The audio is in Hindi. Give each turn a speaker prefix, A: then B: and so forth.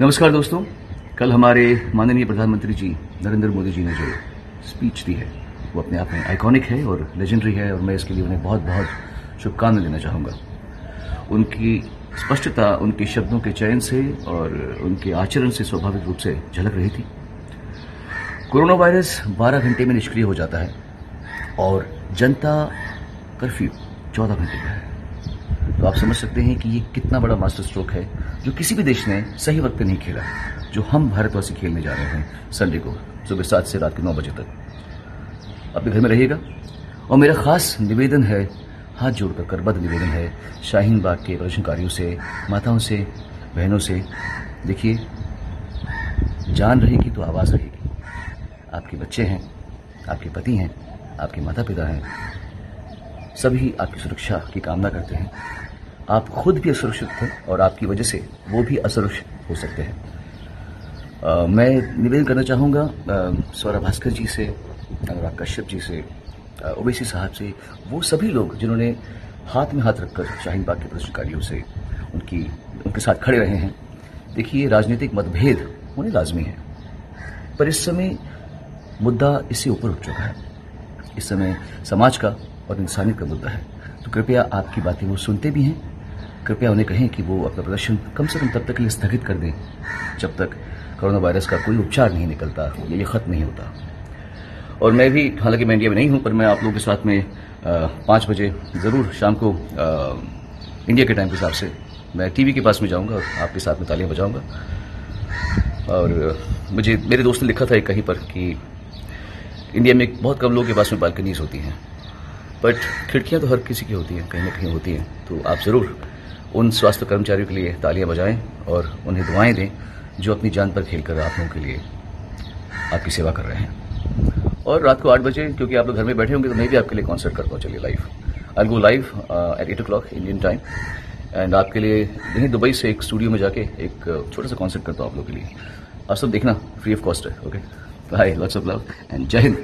A: नमस्कार दोस्तों। कल हमारे माननीय प्रधानमंत्री जी नरेंद्र मोदी जी ने जो स्पीच दी है, वो अपने आप में आइकॉनिक है और लेजेंडरी है और मैं इसके लिए उन्हें बहुत बहुत शुभकामनाएँ देना चाहूँगा। उनकी स्पष्टता, उनके शब्दों के चयन से और उनके आचरण से स्वाभाविक रूप से झलक रही थी। कोरोना वायरस 12 घंटे में निष्क्रिय हो जाता है और जनता कर्फ्यू 14 घंटे का है। तो आप समझ सकते हैं कि ये कितना बड़ा मास्टर स्ट्रोक है, जो किसी भी देश ने सही वक्त पे नहीं खेला, जो हम भारतवासी खेलने जा रहे हैं संडे को, सुबह सात से रात के नौ बजे तक। अपने घर में रहिएगा। और मेरा खास निवेदन है, हाथ जोड़कर, करबद्ध निवेदन है, शाहीन बाग के प्रदर्शनकारियों से, माताओं से, बहनों से, देखिए, जान रहेगी तो आवाज़ रहेगी। आपके बच्चे हैं, आपके पति हैं, आपके माता पिता हैं, सभी आपकी सुरक्षा की कामना करते हैं। आप खुद भी असुरक्षित हैं और आपकी वजह से वो भी असुरक्षित हो सकते हैं। आ, मैं निवेदन करना चाहूँगा सौरभ भास्कर जी से अनुराग कश्यप जी से ओवैसी साहब से वो सभी लोग जिन्होंने हाथ में हाथ रखकर शाहीन बाग के प्रदर्शनकारियों से उनकी उनके साथ खड़े रहे हैं। देखिए राजनीतिक मतभेद होने लाजमी है पर इस समय मुद्दा इससे ऊपर उठ चुका है। इस समय समाज का और इंसानियत का मुद्दा है। तो कृपया आपकी बातें वो सुनते भी हैं कृपया उन्हें कहें कि वो अपना प्रदर्शन कम से कम तब तक के लिए स्थगित कर दें जब तक कोरोना वायरस का कोई उपचार नहीं निकलता या ये खत्म नहीं होता। और मैं भी हालाँकि मैं इंडिया में नहीं हूँ पर मैं आप लोगों के साथ में पाँच बजे ज़रूर शाम को आ, इंडिया के टाइम के हिसाब से मैं टीवी के पास में जाऊँगा और आपके साथ में तालियाँ बजाऊँगा। और मुझे मेरे दोस्त ने लिखा था एक कहीं पर कि इंडिया में बहुत कम लोगों के पास में बालकनीज होती हैं बट खिड़कियाँ तो हर किसी की होती हैं कहीं ना कहीं होती हैं तो आप ज़रूर उन स्वास्थ्य कर्मचारियों के लिए तालियाँ बजाएँ और उन्हें दुआएँ दें जो अपनी जान पर खेलकर आप लोगों के लिए आपकी सेवा कर रहे हैं। और रात को आठ बजे, क्योंकि आप लोग घर में बैठे होंगे तो मैं भी आपके लिए कॉन्सर्ट करता हूँ। चलिए live I go live at eight o Indian time and आपके लिए यहीं दुबई से एक स्टूडियो में जाके एक छोटा सा कॉन्सर्ट करता हूँ आप लोग के लिए। आप सब देखना फ्री ऑफ़ कॉस्ट है okay bye lots of love and जय हिंद